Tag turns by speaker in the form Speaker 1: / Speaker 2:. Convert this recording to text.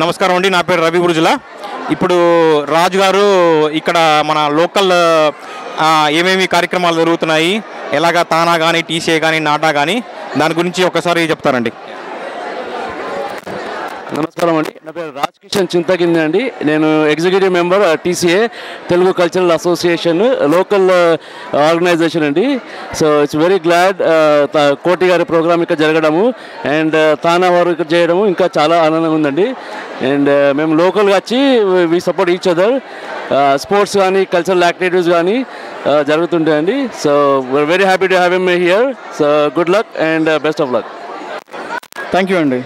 Speaker 1: నమస్కారం అండి. నా పేరు రవి గురుజుల. ఇప్పుడు రాజు గారు ఇక్కడ మన లోకల్ ఏమేమి కార్యక్రమాలు జరుగుతున్నాయి? ఎలాగా తానా కానీ టీసీఏ కానీ నాటా కానీ దాని గురించి ఒకసారి చెప్తారండి.
Speaker 2: నమస్కారం అండి. నా పేరు రాజ్ కిషన్ చింతకింది అండి. నేను executive member TCA Telugu cultural association local organisation అండి. So it's very glad Koti గారి ప్రోగ్రామ్ ఇక్కడ జరగడము. అండ్ తానా వారు ఇక్కడ చేయడము ఇంకా చాలా ఆనందంగా ఉందండి. అండ్ మేము లోకల్గా వచ్చి we support each other. Sports కానీ కల్చరల్ యాక్టివిటీస్ కానీ జరుగుతుంటాయండి so we're very happy to have them here so good luck and best of luck
Speaker 3: thank you అండి.